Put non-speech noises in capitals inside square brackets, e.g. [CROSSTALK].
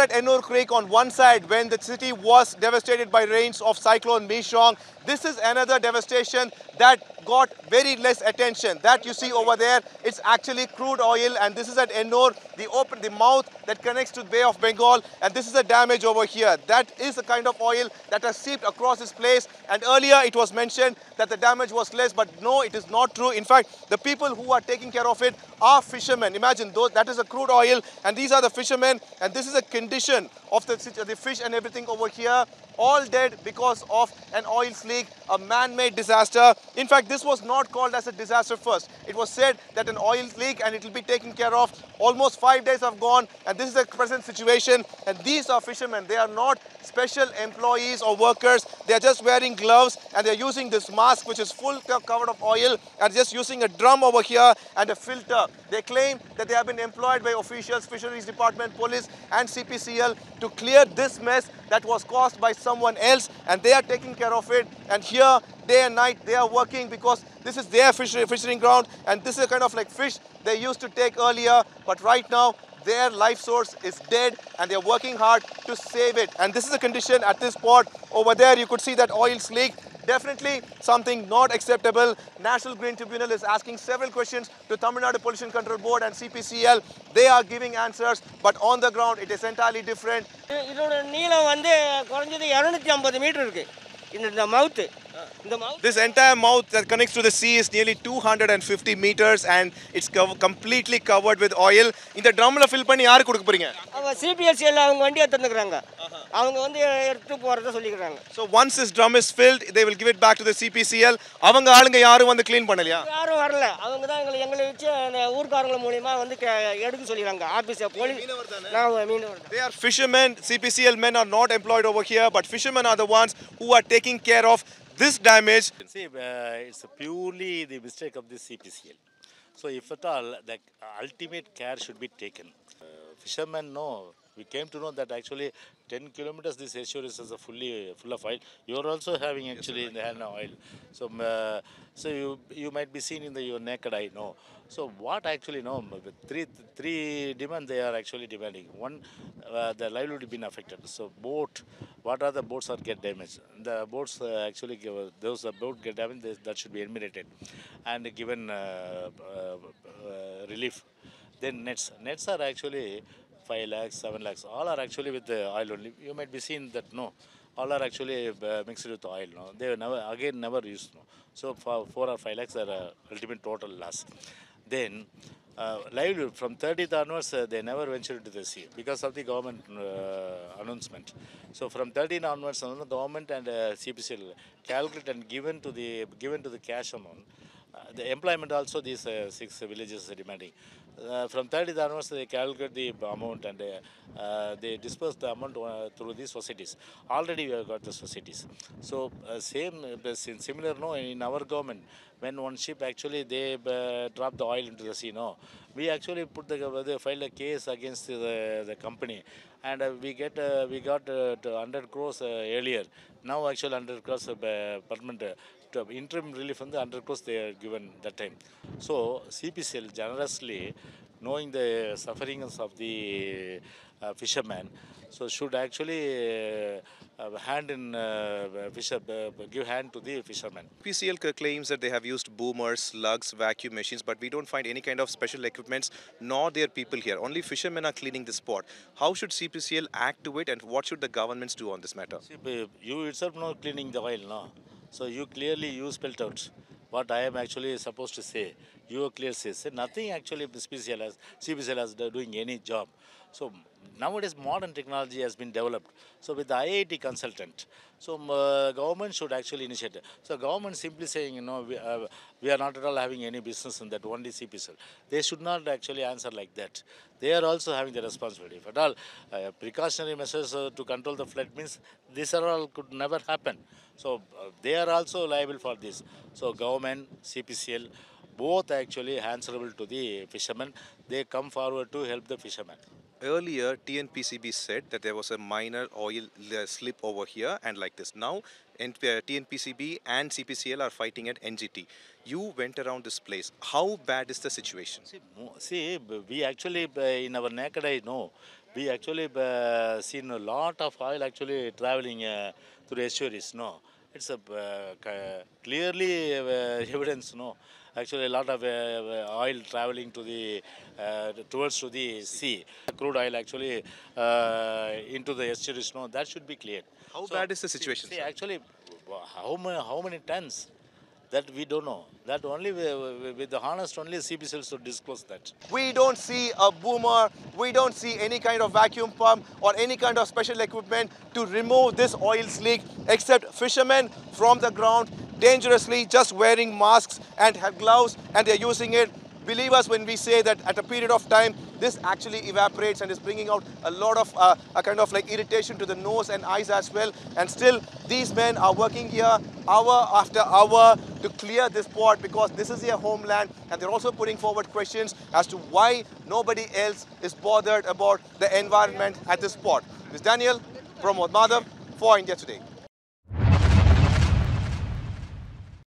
at Ennore Creek on one side when the city was devastated by rains of cyclone Michaung. This is another devastation that got very less attention. That you see over there, it's actually crude oil and this is at Ennur, the open, the mouth that connects to the Bay of Bengal and this is the damage over here. That is the kind of oil that has seeped across this place and earlier it was mentioned that the damage was less but no, it is not true. In fact, the people who are taking care of it are fishermen. Imagine those, that is a crude oil and these are the fishermen and this is a condition of the, the fish and everything over here all dead because of an oil leak, a man-made disaster. In fact, this was not called as a disaster first. It was said that an oil leak and it will be taken care of. Almost five days have gone and this is the present situation. And these are fishermen. They are not special employees or workers. They are just wearing gloves and they're using this mask which is full covered of oil and just using a drum over here and a filter. They claim that they have been employed by officials, fisheries department, police and CPCL to clear this mess that was caused by someone else and they are taking care of it and here day and night they are working because this is their fishing ground and this is kind of like fish they used to take earlier but right now their life source is dead and they're working hard to save it and this is the condition at this spot over there you could see that oil's leak definitely something not acceptable. National Green Tribunal is asking several questions to Tamil Nadu Pollution Control Board and CPCL. They are giving answers, but on the ground it is entirely different. இதோட நீளம் வந்து குறைஞ்சது இரநூத்தி ஐம்பது metre இருக்கு இந்த இந்த மவுத்து இந்த மவுத் This entire mouth that connects to the sea is nearly 250 meters and it's co- completely covered with oil. இந்த ட்ரம்ல fill பண்ணி யாருக்கு கொடுக்க போறீங்க? அவங்க சிபிஎஸ்சியில் அவங்க வண்டியை தந்துக்கிறாங்க அவங்க வந்து எடுத்து போகிறத சொல்லிக்கிறாங்க So once this drum is filled, they will give it back to the CPCL. அவங்க ஆளுங்க யாரும் வந்து clean பண்ணலையா? யாரும் வரல அவங்க தான் எங்களை எங்களை வச்சு அந்த ஊர்க்காரங்க மூலியமா வந்து எடுக்க சொல்லிக்கிறாங்க ஆஃபீஸை போலீஸ் நான் மீனவர் They are fishermen. CPCL men are not employed over here, but fishermen are the ones who are taking care of this damage. See, uh, it's purely the mistake of the CPCL. So, if at all, the ultimate care should be taken. Uh, fishermen know. We came to know that actually 10 kilometers this estuary is a fully full of oil. You are also having actually in the hand oil. So, uh, so you you might be seen in the your naked eye. No. So what actually no three three demand they are actually demanding. One, uh, the livelihood been affected. So boat, what are the boats that get damaged? The boats uh, actually give, those uh, boat get damaged. they- That should be eliminated and given uh, uh, uh, relief. Then nets. Nets are actually 5 lakhs, 7 lakhs. All are actually with the oil only. You might be seen that no, all are actually uh, mixed with oil. No, they never again never used. No, so for 4 or 5 lakhs are uh, ultimate total loss. Then uh, livelihood from 30th onwards uh, they never ventured into the sea because of the government uh, announcement. So from 13 onwards, the government and uh, CPCL calculate and given to the given to the cash amount. Uh, the employment also these uh, six villages are demanding. Uh, from 30th onwards, they calculate the amount and uh, uh, they disperse the amount uh, through these societies. Already we have got the societies. So uh, same uh, similar no in our government when one ship actually they drop the oil into the sea no we actually put the they filed a case against the, the company and we get we got uh, to 100 crores earlier now actually 100 crores uh, permanent interim relief on the 100 crores they are given that time so cpcl generously knowing the sufferings of the uh, fishermen so should actually uh, hand in uh, fisher uh, give hand to the fishermen PCL c- claims that they have used boomers, slugs, vacuum machines, but we don't find any kind of special equipments nor their people here. Only fishermen are cleaning the spot. How should CPCL act to it and what should the governments do on this matter? See, you itself know cleaning the oil, no? So you clearly you spelled out what I am actually supposed to say. You clear say, say nothing actually CPCL has, CPCL has do- doing any job. So nowadays modern technology has been developed. So with the IIT consultant, so um, uh, government should actually initiate. So government simply saying, you know, we, uh, we are not at all having any business in that only CPCL. They should not actually answer like that. They are also having the responsibility. If at all uh, precautionary measures uh, to control the flood means this all could never happen. So uh, they are also liable for this. So government, CPCL, both actually answerable to the fishermen. They come forward to help the fishermen. Earlier, TNPCB said that there was a minor oil uh, slip over here and like this. Now, uh, TNPCB and CPCL are fighting at NGT. You went around this place. How bad is the situation? See, see, we actually, in our naked eye, know we actually uh, seen a lot of oil actually traveling uh, through the estuaries. No, it's a uh, clearly uh, [LAUGHS] evidence. No, actually a lot of uh, oil traveling to the uh, towards to the sea. Crude oil actually uh, into the estuaries. No, that should be cleared. How So, bad is the situation? See, sir? actually, how many how many tons? That we don't know. That only with, the honest only CPCL should disclose that. We don't see a boomer, we don't see any kind of vacuum pump or any kind of special equipment to remove this oil slick except fishermen from the ground dangerously just wearing masks and have gloves and they're using it. Believe us when we say that at a period of time, this actually evaporates and is bringing out a lot of uh, a kind of like irritation to the nose and eyes as well. And still, these men are working here hour after hour to clear this port because this is their homeland and they're also putting forward questions as to why nobody else is bothered about the environment at this port. This Daniel, Pramod Madhav for India Today.